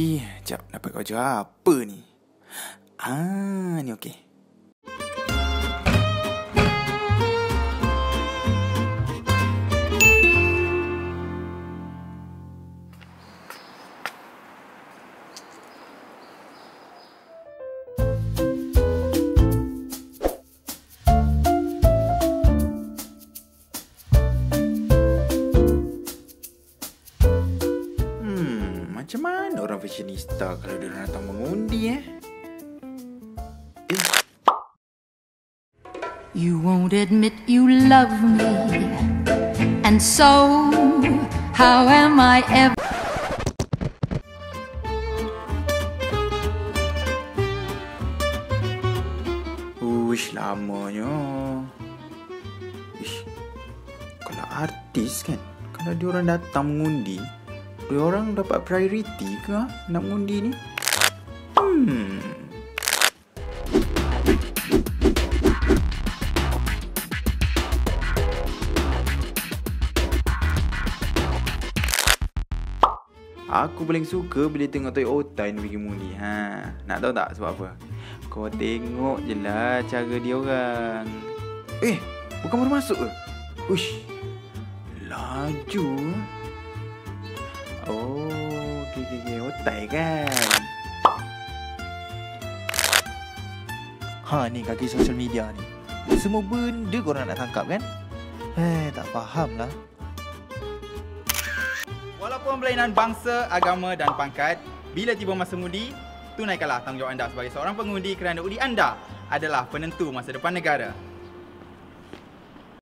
mengundi. Sekejap, dapat kerja apa ni? Ah, ni okey. Macam mana orang fashionista kalau dia orang datang mengundi eh? Eh, You won't admit you love me. And so, how am I ever? Uish, lamanya. Ish, kalau artis kan, kalau dia orang datang mengundi, dia orang dapat priority ke ha? nak mengundi ni? Hmm. Aku paling suka bila tengok Toyota ni pergi mengundi. Ha, nak tahu tak sebab apa? Kau tengok je lah cara dia orang. Eh, bukan baru masuk ke? Uish, laju. Oh, okey, okey. Otai kan? Ha ni kaki sosial media ni. Semua benda korang nak tangkap kan? Eh, tak faham lah. Walaupun berlainan bangsa, agama dan pangkat, bila tiba masa mengundi, tunaikanlah tanggungjawab anda sebagai seorang pengundi kerana undi anda adalah penentu masa depan negara.